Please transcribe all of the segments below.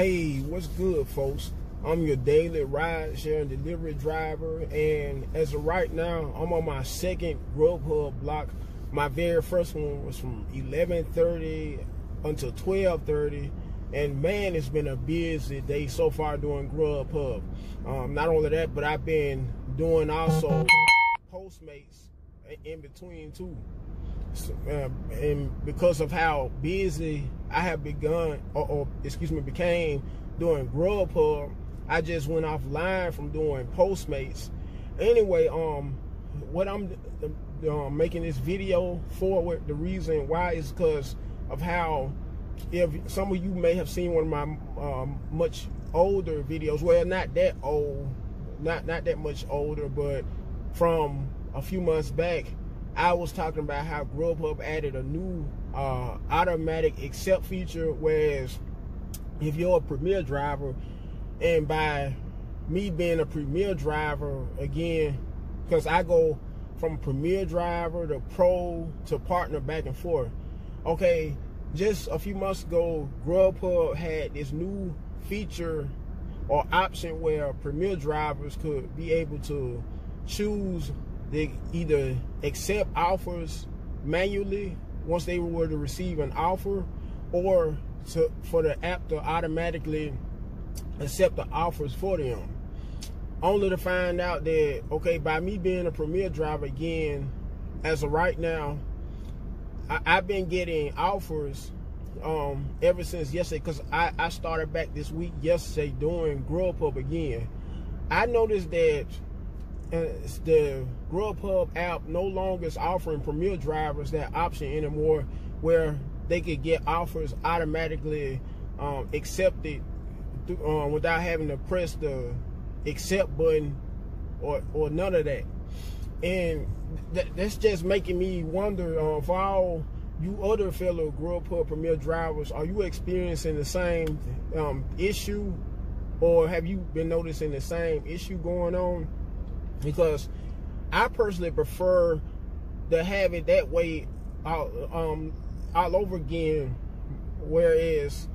Hey, what's good, folks? I'm your daily ride share and delivery driver, and as of right now, I'm on my second Grubhub block. My very first one was from 11:30 until 12:30, and man, it's been a busy day so far doing Grubhub. Um, not only that, but I've been doing also Postmates in between too. Uh, and because of how busy I have begun, or, or excuse me, became doing Grubhub, I just went offline from doing Postmates. Anyway, um, what I'm uh, making this video for, the reason why is because of how, if some of you may have seen one of my um, much older videos, well, not that old, not not that much older, but from a few months back, I was talking about how Grubhub added a new uh, automatic accept feature, whereas if you're a Premier driver, and by me being a Premier driver, again, because I go from Premier driver to Pro to partner back and forth. Okay, just a few months ago, Grubhub had this new feature or option where Premier drivers could be able to choose they either accept offers manually once they were to receive an offer or to, for the app to automatically accept the offers for them. Only to find out that, okay, by me being a premier driver again, as of right now, I, have been getting offers um, ever since yesterday because I, I started back this week yesterday doing Grubhub again. I noticed that the Grubhub app no longer is offering Premier drivers that option anymore, where they could get offers automatically um, accepted um, without having to press the accept button or or none of that. And th that's just making me wonder uh, for all you other fellow Grubhub Premier drivers, are you experiencing the same um, issue, or have you been noticing the same issue going on? Because I personally prefer to have it that way all, um, all over again. Whereas,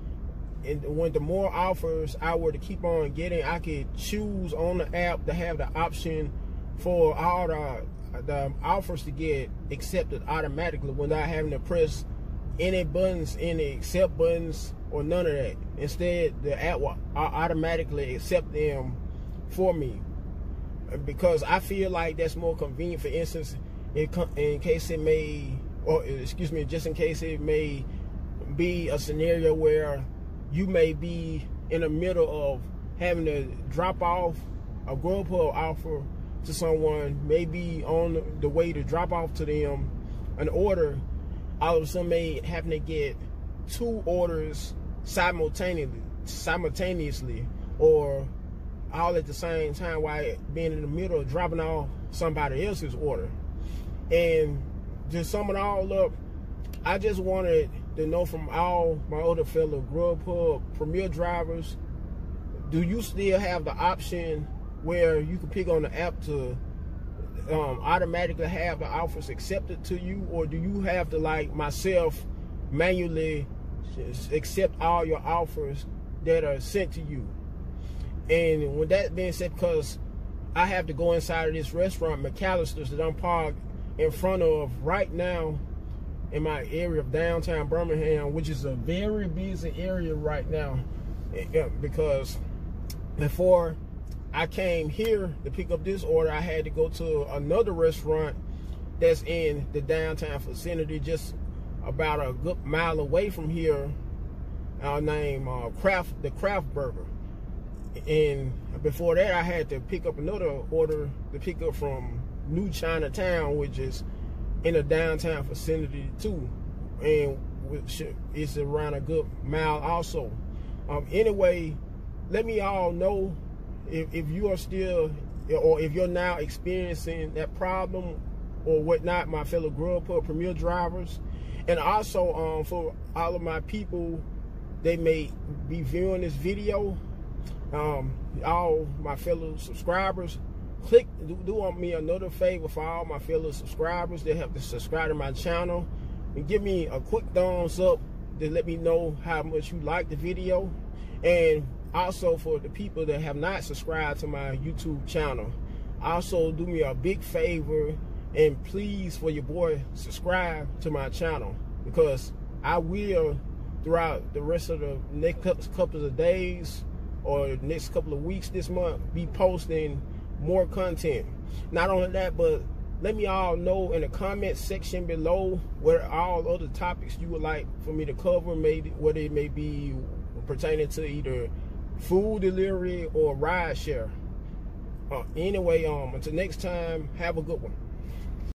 and when the more offers I were to keep on getting, I could choose on the app to have the option for all the, the offers to get accepted automatically without having to press any buttons, any accept buttons, or none of that. Instead, the app will automatically accept them for me because I feel like that's more convenient. For instance, in, in case it may, or excuse me, just in case it may be a scenario where you may be in the middle of having to drop off a Grubhub offer to someone, maybe on the way to drop off to them an order, all of a sudden may happen to get two orders simultaneously, simultaneously, or all at the same time while being in the middle of dropping off somebody else's order. And to sum it all up, I just wanted to know from all my other fellow Grubhub Premier drivers, do you still have the option where you can pick on the app to um, automatically have the offers accepted to you, or do you have to like myself manually accept all your offers that are sent to you? And with that being said, because I have to go inside of this restaurant, McAlister's, that I'm parked in front of right now in my area of downtown Birmingham, which is a very busy area right now. Because before I came here to pick up this order, I had to go to another restaurant that's in the downtown vicinity, just about a good mile away from here, uh, named uh, Craft, the Craft Burger and before that, I had to pick up another order to pick up from New Chinatown, which is in a downtown vicinity too, and which is around a good mile also. Um, anyway, let me all know if, if you are still or if you're now experiencing that problem or whatnot, my fellow Grubhub Premier drivers, and also um, for all of my people, they may be viewing this video um, all my fellow subscribers, click do, do me another favor for all my fellow subscribers that have to subscribe to my channel. And give me a quick thumbs up to let me know how much you like the video. And also for the people that have not subscribed to my YouTube channel, also do me a big favor and please for your boy subscribe to my channel. Because I will throughout the rest of the next couple of days or next couple of weeks this month be posting more content. Not only that, but let me all know in the comment section below what all other topics you would like for me to cover, maybe whether it may be pertaining to either food delivery or ride share. Uh, anyway, um, until next time, have a good one.